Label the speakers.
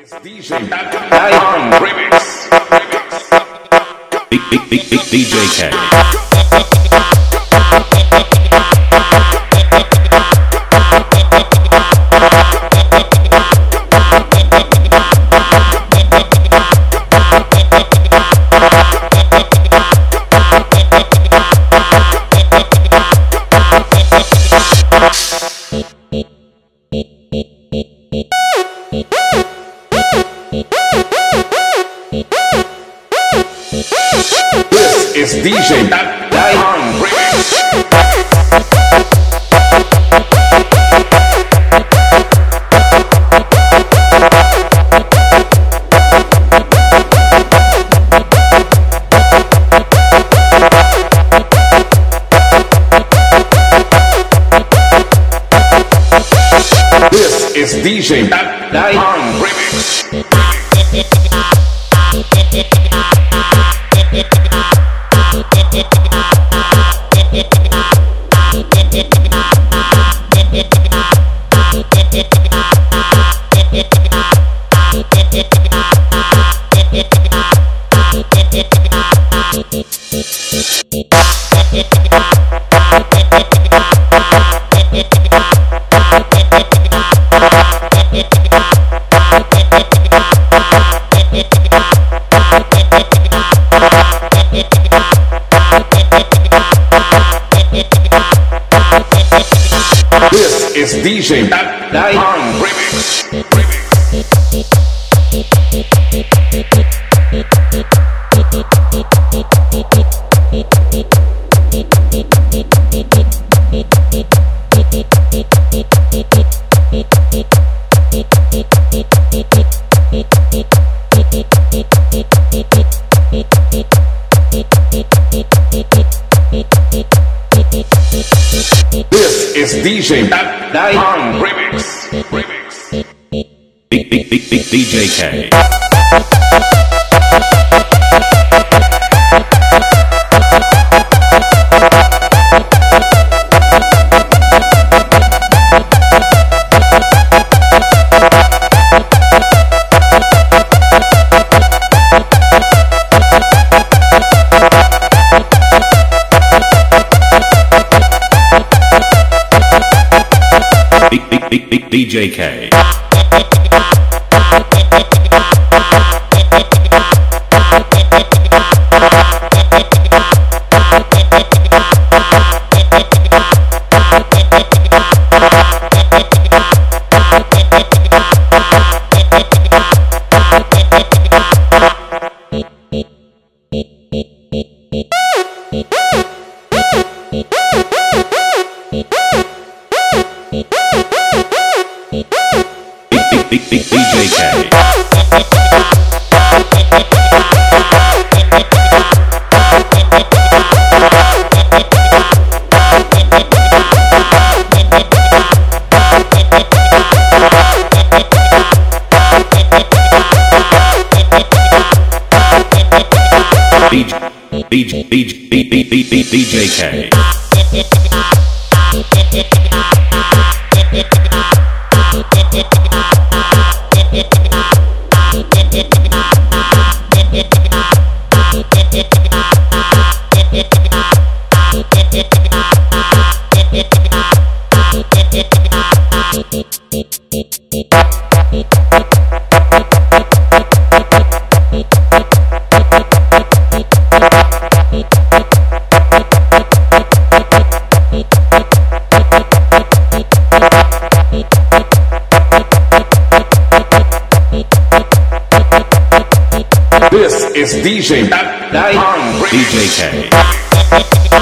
Speaker 1: It's DJ Diamond Remix.
Speaker 2: DJ K.
Speaker 1: DJ. This is DJ Diamond Remix. DJ Remix. DJ Diamond Remix. Remix.
Speaker 2: DJ K. D- DJ K. DJ DJ DJ
Speaker 1: Is DJ
Speaker 2: DJ K.